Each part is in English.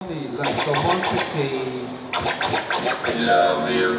Like so Monte Love you,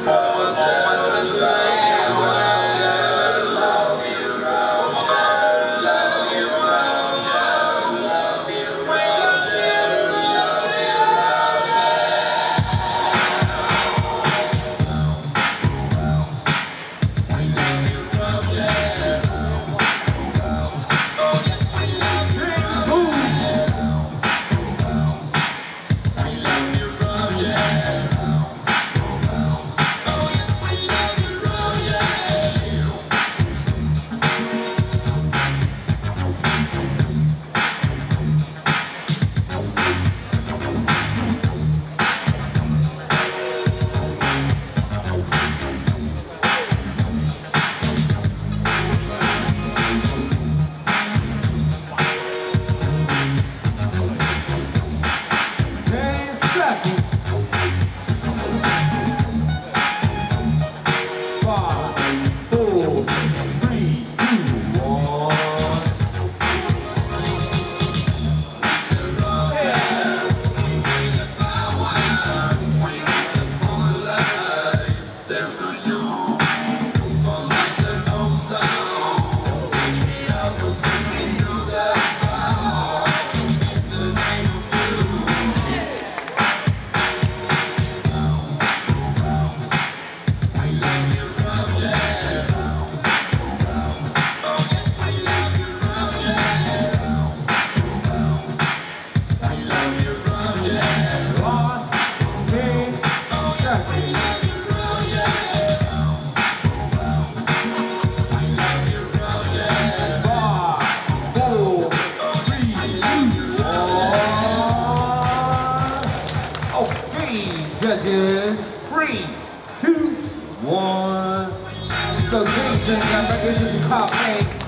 three, one. Okay, judges. Three, two, one. So, Jason got back into the top eight.